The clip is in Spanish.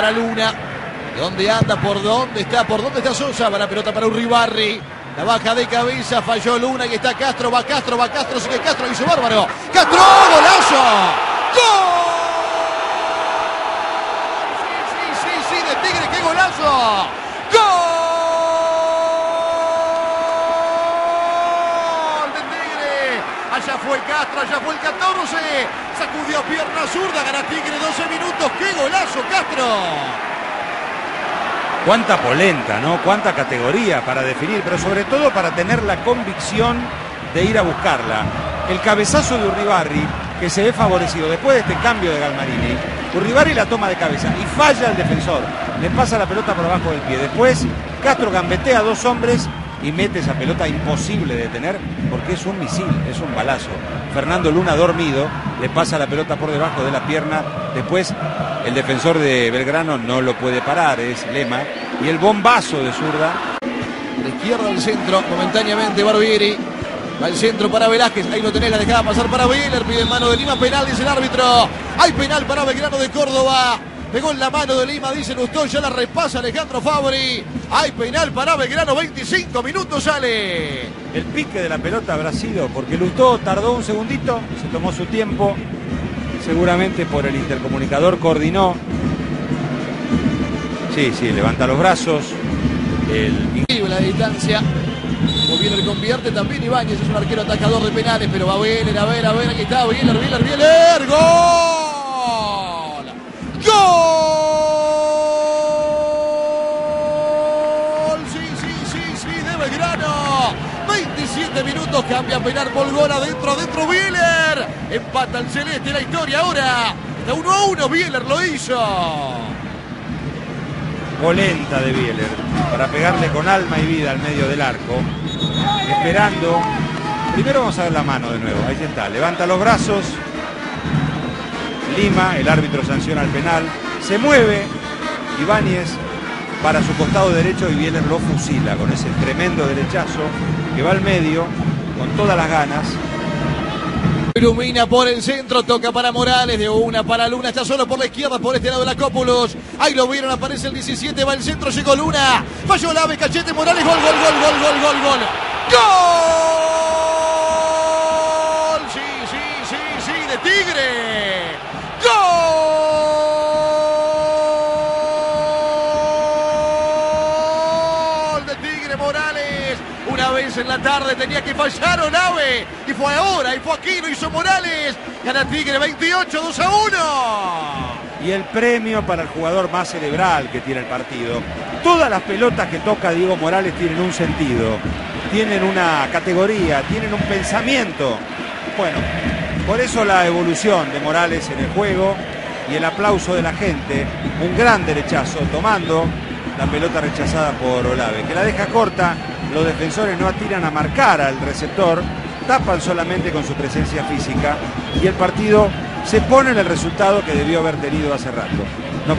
para Luna. ¿Dónde anda? ¿Por dónde está? ¿Por dónde está Sosa? Para pelota para Uribarri. La baja de cabeza, falló Luna y está Castro, va Castro, va Castro, sigue Castro, hizo bárbaro. ¡Castro! ¡Golazo! ¡Gol! Sí, sí, sí, sí, de Tigre, qué golazo. ¡Gol! De Tigre. Allá fue Castro, allá fue el 14. Sacudió pierna zurda, gana Tigre 12 minutos. ¡Qué golazo, Castro! Cuánta polenta, ¿no? Cuánta categoría para definir, pero sobre todo para tener la convicción de ir a buscarla. El cabezazo de Urribarri, que se ve favorecido después de este cambio de Galmarini. Urribarri la toma de cabeza y falla el defensor. Le pasa la pelota por abajo del pie. Después Castro gambetea a dos hombres y mete esa pelota imposible de detener porque es un misil, es un balazo. Fernando Luna dormido, le pasa la pelota por debajo de la pierna. Después el defensor de Belgrano no lo puede parar, es Lema. Y el bombazo de zurda. De izquierda al centro, momentáneamente Barbieri. Va al centro para Velázquez. Ahí lo tenés, la dejaba pasar para Wheeler. Pide mano de Lima. Penal, dice el árbitro. Hay penal para Belgrano de Córdoba. Pegó en la mano de Lima, dice Lustó. Ya la repasa Alejandro Fabri. Hay penal para Belgrano. 25 minutos sale. El pique de la pelota habrá sido porque Lustó tardó un segundito, se tomó su tiempo. Seguramente por el intercomunicador coordinó. Sí, sí, levanta los brazos. El la distancia. Como Bieler convierte también Ibáñez es un arquero atacador de penales, pero va Bieler, a ver, a ver, aquí está Bieler, Bieler, Bieler, ¡Gol! ¡Gol! Sí, sí, sí, sí, de Belgrano. 27 minutos, cambia penal por gol adentro, adentro Bieler. Empata el celeste la historia ahora. Está 1 a 1, Bieler lo hizo. polenta de Bieler para pegarle con alma y vida al medio del arco. Esperando. Primero vamos a ver la mano de nuevo. Ahí está. Levanta los brazos. Lima, el árbitro sanciona el penal. Se mueve. Ibáñez para su costado derecho y Bieler lo fusila con ese tremendo derechazo que va al medio con todas las ganas. Ilumina por el centro, toca para Morales, de una para Luna, está solo por la izquierda, por este lado de la Cópulos. Ahí lo vieron, aparece el 17, va el centro, llegó Luna. Falló Lave, cachete, Morales, gol, gol, gol, gol, gol, gol, gol. ¡Gol! Sí, sí, sí, sí, de Tigre. ¡Gol! De Tigre Morales. Una vez en la tarde tenía que fallar Olave. Y fue ahora, y fue aquí, lo hizo Morales. Gana Tigre 28, 2 a 1. Y el premio para el jugador más cerebral que tiene el partido. Todas las pelotas que toca Diego Morales tienen un sentido, tienen una categoría, tienen un pensamiento. Bueno, por eso la evolución de Morales en el juego y el aplauso de la gente. Un gran derechazo tomando la pelota rechazada por Olave, que la deja corta. Los defensores no atiran a marcar al receptor, tapan solamente con su presencia física y el partido se pone en el resultado que debió haber tenido hace rato. No